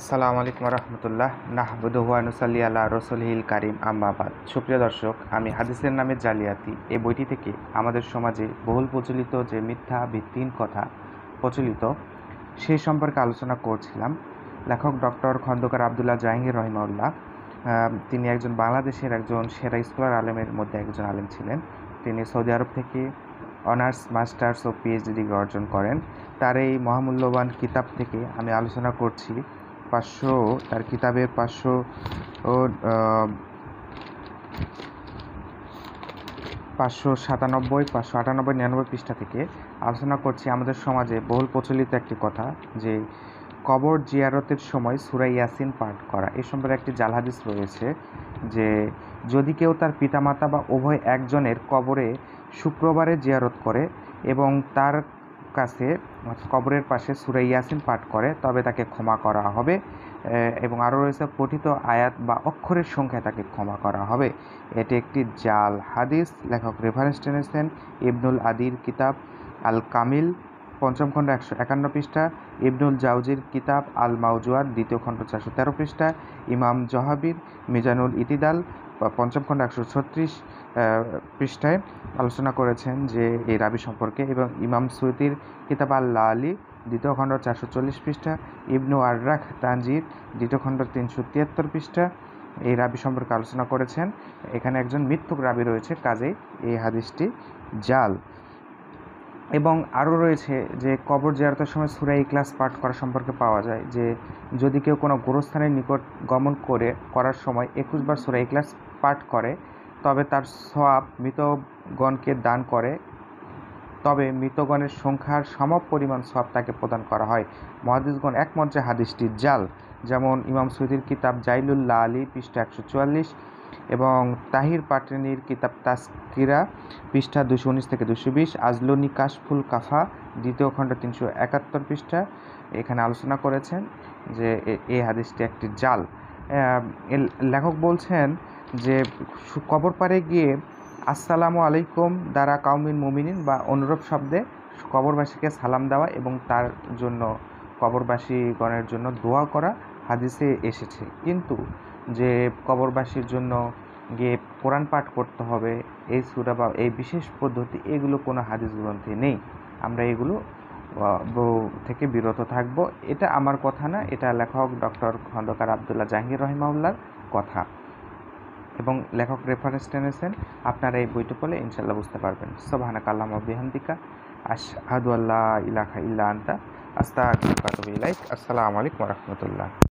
আসসালামু আলাইকুম রহমতুল্লাহ নাহবুদুয়ানুসাল্লি আল্লাহ রসুলহিল কারিম আম্মাবাদ সুপ্রিয় দর্শক, আমি হাদিসের নামে জালিয়াতি। এই বইটি থেকে আমাদের সমাজে বহুল প্রচলিত যে মিথ্যা ভিত্তিহীন কথা প্রচলিত সেই সম্পর্কে আলোচনা করছিলাম। লেখক ডক্টর খন্দকার আবদুল্লাহ জাহাঙ্গীর রহিমাউল্লাহ তিনি একজন বাংলাদেশের একজন সেরা স্কলার আলেমের মধ্যে একজন আলেম ছিলেন। তিনি সৌদি আরব থেকে অনার্স, মাস্টার্স ও পিএইচডি ডিগ্রি অর্জন করেন। তার এই মহামূল্যবান কিতাব থেকে আমি আলোচনা করছি। পাঁচশো, তার কিতাবের পাঁচশো, ও পাঁচশো সাতানব্বই, পাঁচশো আটানব্বই, নিরানব্বই পৃষ্ঠা থেকে আলোচনা করছি আমাদের সমাজে বহুল প্রচলিত একটি কথা যে, কবর জিয়ারতের সময় সুরাই ইয়াসিন পাঠ করা। এ সম্পর্কে একটি জাল হাদিস রয়েছে যে, যদি কেউ তার পিতামাতা বা উভয় একজনের কবরে শুক্রবারে জিয়ারত করে এবং তার কাছে কবরের পাশে সুরে ইয়াসিন পাঠ করে, তবে তাকে ক্ষমা করা হবে। এবং আরও রয়েছে পঠিত আয়াত বা অক্ষরের সংখ্যায় তাকে ক্ষমা করা হবে। এটি একটি জাল হাদিস। লেখক রেফারেন্স টেনেছেন ইবনুল আদির কিতাব আল কামিল পঞ্চম খণ্ড একশো একান্ন পৃষ্ঠা, ইবনুল জাউজির কিতাব আল মাউজুয়ার দ্বিতীয় খণ্ড চারশো তেরো পৃষ্ঠা, ইমাম জহাবির মিজানুল ইতিদাল, পঞ্চম খণ্ড একশো ছত্রিশ পৃষ্ঠায় আলোচনা করেছেন যে এই রাবি সম্পর্কে এবং ইমাম সুতির কিতাব আল্লাহ আলী দ্বিতীয় খণ্ড চারশো চল্লিশ পৃষ্ঠা, ইবনু আর্রাখ তানজির, দ্বিতীয় খণ্ড তিনশো তিয়াত্তর পৃষ্ঠা এই রাবি সম্পর্কে আলোচনা করেছেন। এখানে একজন মিথ্যুক রাবি রয়েছে, কাজেই এই হাদিসটি জাল। এবং আরও রয়েছে যে কবর জিয়ারতের সময় সুরাই ক্লাস পাঠ করা সম্পর্কে পাওয়া যায় যে যদি কেউ কোনো গোরস্থানের নিকট গমন করে, করার সময় একুশবার সুরাই ক্লাস পাঠ করে, তবে তার সওয়াব মৃতগণকে দান করে, তবে মৃতগণের সংখ্যার সম পরিমাণ সব তাকে প্রদান করা হয়। মহাদিসগণ একমত যে হাদিসটি জাল। যেমন ইমাম সৈদির কিতাব জাইলুল্লাহ আলী পৃষ্ঠা একশো চুয়াল্লিশ এবং তাহির পাটনির কিতাব তাস্কিরা, পৃষ্ঠা দুশো উনিশ থেকে দুশো বিশ, আজলুনি কাশফুল কাফা, দ্বিতীয় খণ্ড তিনশো একাত্তর পৃষ্ঠা। এখানে আলোচনা করেছেন যে এই হাদিসটি একটি জাল। লেখক বলছেন যে কবর পারে গিয়ে আসসালামু আলাইকুম দ্বারা কাউমিন মুমিনিন বা অনুরূপ শব্দে কবরবাসীকে সালাম দেওয়া এবং তার জন্য কবরবাসীগণের জন্য দোয়া করা হাদিসে এসেছে। কিন্তু যে কবরবাসীর জন্য গিয়ে কোরআন পাঠ করতে হবে, এই সুরা বা এই বিশেষ পদ্ধতি, এগুলো কোনো হাদিস গ্রন্থে নেই। আমরা এগুলো থেকে বিরত থাকব। এটা আমার কথা না, এটা লেখক ডক্টর খন্দকার আবদুল্লাহ জাহাঙ্গীর রহিমাউল্লার কথা। এবং লেখক রেফারেন্স টেনেছেন, আপনারা এই বইটি পড়লে ইনশাল্লাহ বুঝতে পারবেন। সোবাহানা কাল্লাম বিহান্দিকা আশহাদু আল্লাহ ইলাখা ইল্লা আন্তা আস্তা আসসালামু আলাইকুম রহমতুল্লাহ।